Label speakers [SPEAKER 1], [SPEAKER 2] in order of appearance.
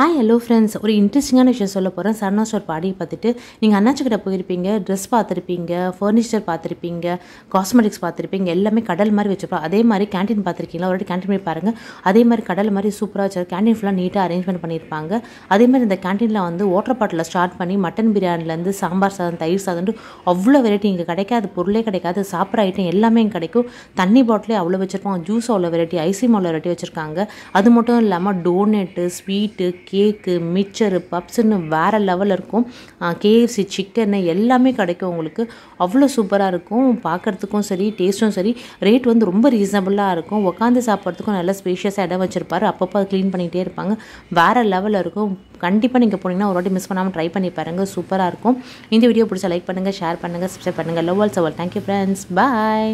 [SPEAKER 1] Hi hello friends ஒரு இன்ட்ரெஸ்டிங்கான விஷயம் சொல்ல போகிறேன் சரணா ஸ்டோர் பாடியை பார்த்துட்டு நீங்கள் அண்ணாச்சி கிட்ட போயிருப்பீங்க ட்ரெஸ் பார்த்துருப்பீங்க ஃபர்னிச்சர் பார்த்துருப்பீங்க காஸ்மெட்டிக்ஸ் பார்த்துருப்பீங்க எல்லாமே கடல் மாதிரி வச்சுருப்போம். அதே மாதிரி கேண்டீன் பார்த்துருக்கீங்களா? ஒரு கேண்டீன் போய் பாருங்கள் அதே மாதிரி கடல் மாதிரி சூப்பராக வச்சு கேண்டீன் ஃபுல்லாக நீட்டாக அரேஞ்ச்மெண்ட் பண்ணியிருப்பாங்க. அதே மாதிரி இந்த கேன்டீனில் வந்து வாட்டர் பாட்டில் ஸ்டார்ட் பண்ணி மட்டன் பிரியாணிலேருந்து சாம்பார் சாதம் தயிர் சாதம்னு அவ்வளோ வெரைட்டி இங்கே கிடைக்காது. பொருளே கிடைக்காது. சாப்பிட்ற ஐட்டம் எல்லாமே இங்கே கிடைக்கும். தண்ணி பாட்டிலே அவ்வளோ வச்சுருப்பாங்க. ஜூஸ் அவ்வளோ வெரைட்டி ஐஸ்கிரீம் அவ்வளோ வெரைட்டி வச்சுருக்காங்க. அது மட்டும் இல்லாமல் டோனட்டு ஸ்வீட்டு கேக்கு மிக்சரு பப்ஸுன்னு வேறு லெவலில் இருக்கும். கேஎஃப்சி சிக்கனு எல்லாமே கிடைக்கும் உங்களுக்கு. அவ்வளோ சூப்பராக இருக்கும். பார்க்குறதுக்கும் சரி டேஸ்ட்டும் சரி ரேட் வந்து ரொம்ப ரீசனபுளாக இருக்கும். உட்காந்து சாப்பிட்றதுக்கும் நல்லா ஸ்பேஷியஸாக இடம் வச்சுருப்பாரு. அப்பப்போ க்ளீன் பண்ணிகிட்டே இருப்பாங்க. வேறு லெவலில் இருக்கும். கண்டிப்பாக நீங்கள் போனீங்கன்னா ஒரு வாட்டி மிஸ் பண்ணாமல் ட்ரை பண்ணி பாருங்கள் சூப்பராக இருக்கும். இந்த வீடியோ பிடிச்சா லைக் பண்ணுங்கள் ஷேர் பண்ணுங்கள் சப்ஸ்கிரைப் பண்ணுங்கள் லவ் ஆல் சவல் தேங்க்யூ ஃப்ரெண்ட்ஸ் பாய்